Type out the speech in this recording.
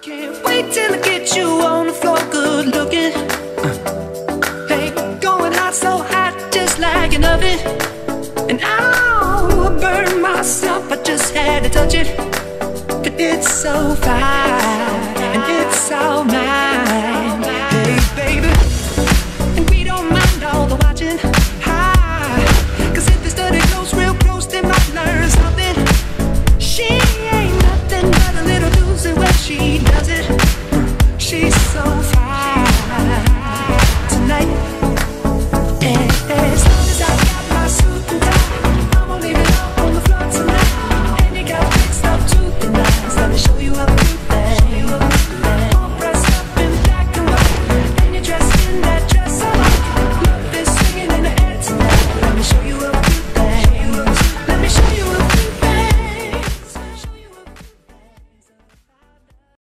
can't wait till I get you on the floor, good looking. Uh. Hey, going hot, so hot, just like an oven. And I'll burn myself, I just had to touch it. But it's so fine, and it's so nice. so